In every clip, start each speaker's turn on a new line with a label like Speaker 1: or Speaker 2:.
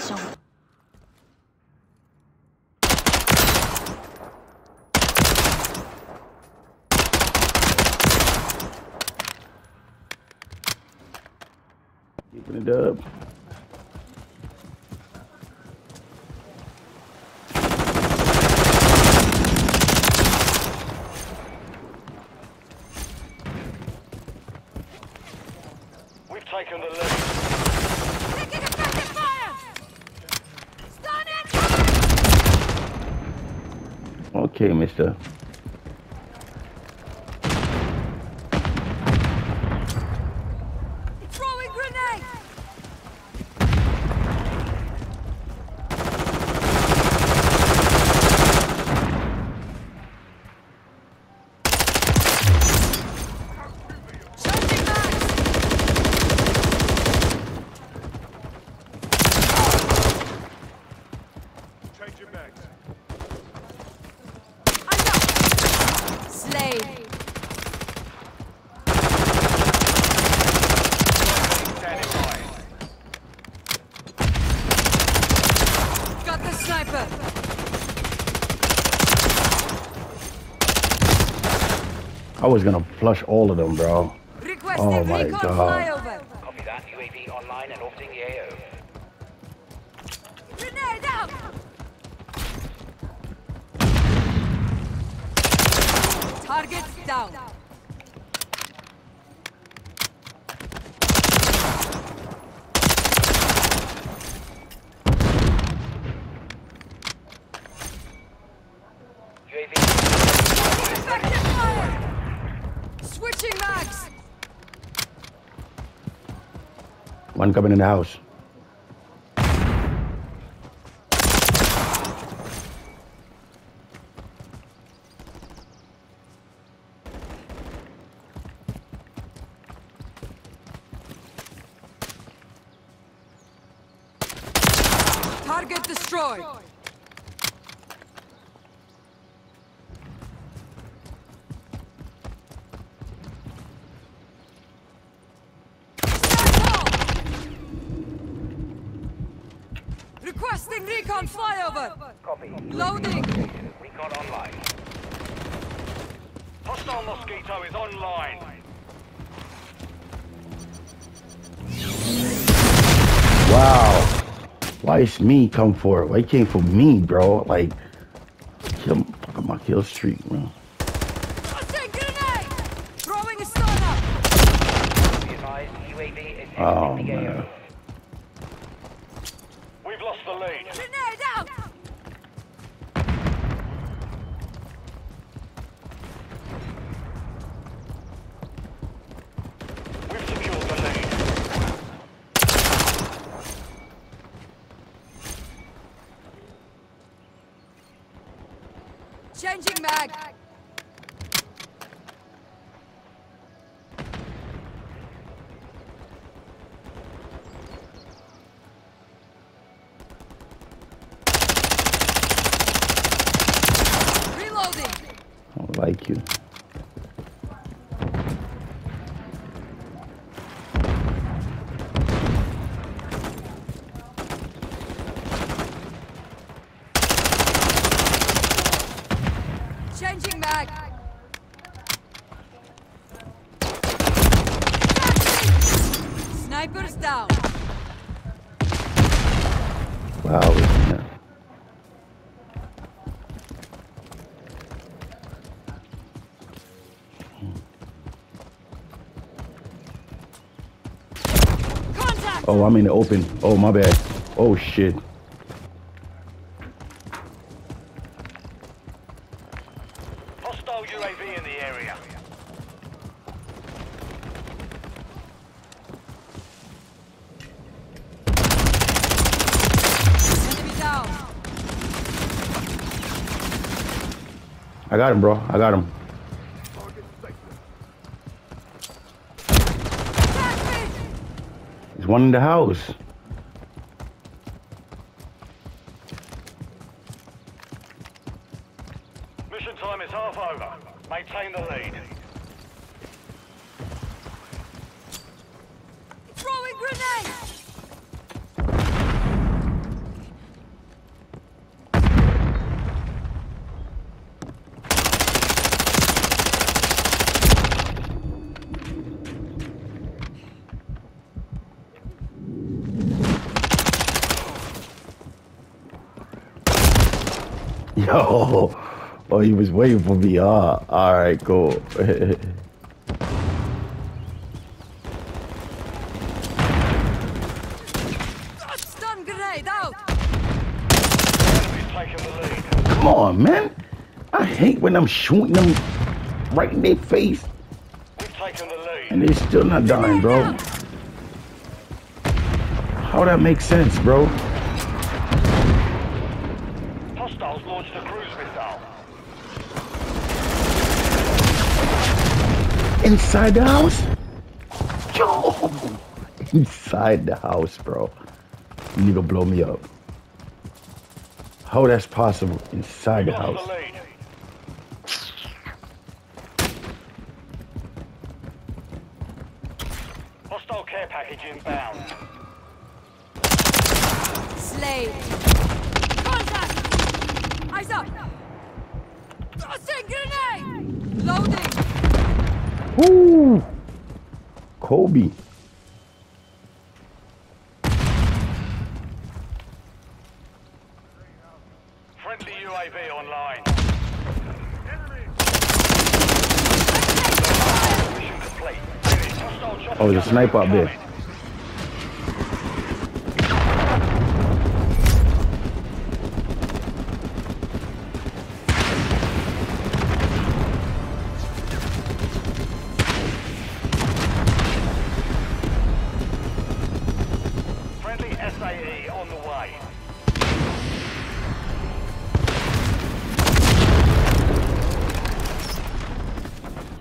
Speaker 1: mission.
Speaker 2: Keeping it up.
Speaker 3: We've taken the lead.
Speaker 4: Taking effective fire! Stun it!
Speaker 2: Okay, mister.
Speaker 4: Throwing grenade! Changing mags!
Speaker 3: Changing mags.
Speaker 4: I'm up! Slade!
Speaker 3: Standing by.
Speaker 4: Got the sniper!
Speaker 2: I was gonna flush all of them, bro.
Speaker 4: Requesting
Speaker 2: Oh my God.
Speaker 4: flyover!
Speaker 5: Copy that. UAV online and orbiting the AO.
Speaker 4: Grenade out! Targets down.
Speaker 5: UAV
Speaker 4: Effective fire! Switching mags!
Speaker 2: One coming in the house.
Speaker 4: Target destroyed. Requesting recon flyover.
Speaker 5: copy.
Speaker 4: Loading.
Speaker 5: Recon online.
Speaker 3: Hostile Mosquito is online.
Speaker 2: Wow. Why is me come for it? Why came for me, bro? Like, kill, fuck my kill streak, bro.
Speaker 4: Tossing grenade. Throwing a stunner.
Speaker 5: Be advised, UAV is
Speaker 2: Oh,
Speaker 5: exiting the AO.
Speaker 2: man.
Speaker 3: We've lost the lead.
Speaker 4: Grenade out.
Speaker 3: We've secured the lead.
Speaker 4: Changing mag. Reloading.
Speaker 2: I like you.
Speaker 4: Snipers down.
Speaker 2: Wow. Uh,
Speaker 4: Contact.
Speaker 2: Oh, I'm in the open. Oh, my bad. Oh, shit.
Speaker 3: Hostile UAV in the area.
Speaker 4: Enemy down.
Speaker 2: I got him, bro. I got him. There's one in the house.
Speaker 3: Mission time is half over. Maintain the lead.
Speaker 4: Throwing grenade.
Speaker 2: Yo. Oh, he was waiting for me. Ah, all right, cool. Come on, man. I hate when I'm shooting them right in their face and they're still not dying, bro. How that make sense, bro?
Speaker 3: Launched a cruise missile.
Speaker 2: Inside the house? Yo! Inside the house, bro. You need to blow me up. How that's possible inside the house?
Speaker 3: Hostile care package inbound.
Speaker 4: Slave! Contact! Eyes up! Tossing grenade! Loading!
Speaker 2: Woo! Kobe.
Speaker 3: Friendly UAV online. Mission complete. Finish. Hostile chopper
Speaker 2: Oh, there's a sniper up there.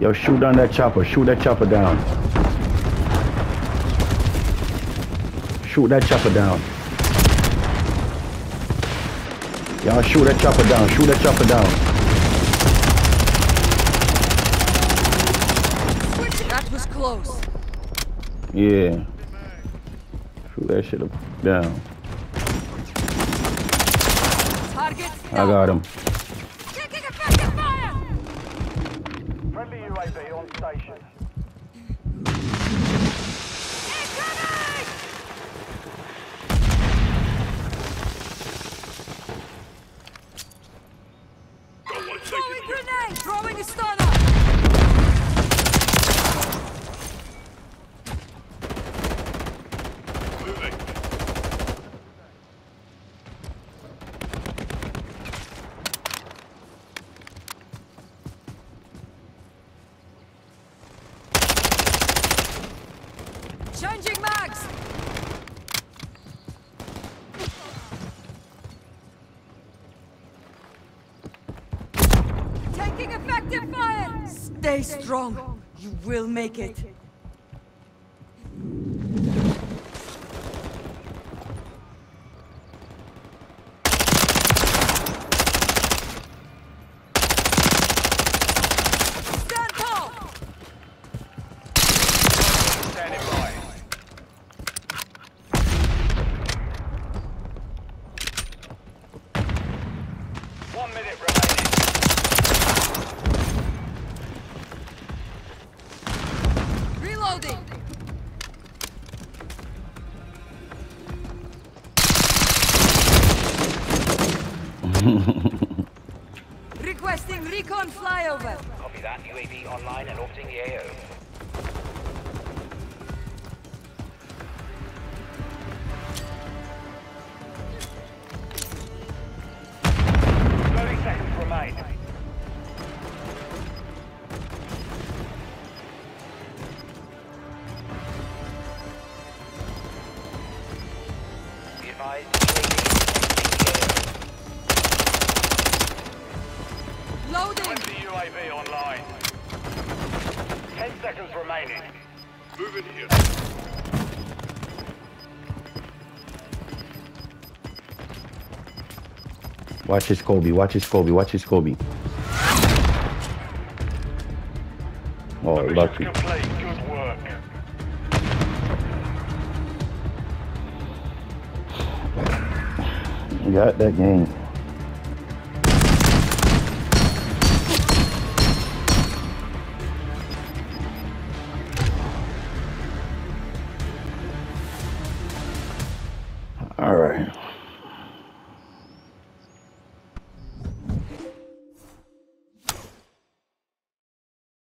Speaker 2: Yo, shoot down that chopper. Shoot that chopper down. Shoot that chopper down. Y'all shoot that chopper down. Shoot that chopper down.
Speaker 4: That was close.
Speaker 2: Yeah. Shoot that shit up down. I got him.
Speaker 4: Taking effective fire!
Speaker 3: Friendly UAV on station.
Speaker 4: Incoming! Throwing grenade! Throwing a stunner! Changing mags! Taking effective fire! Stay strong. You will make it. Recon flyover.
Speaker 5: Copy that. UAV online and orbiting the AO. Advised, UAV
Speaker 3: online. Ten seconds remaining. Moving here.
Speaker 2: Watch his Kobe. Watch his Kobe. Watch his Kobe. Oh, lucky.
Speaker 3: complete. Good work.
Speaker 2: You got that game.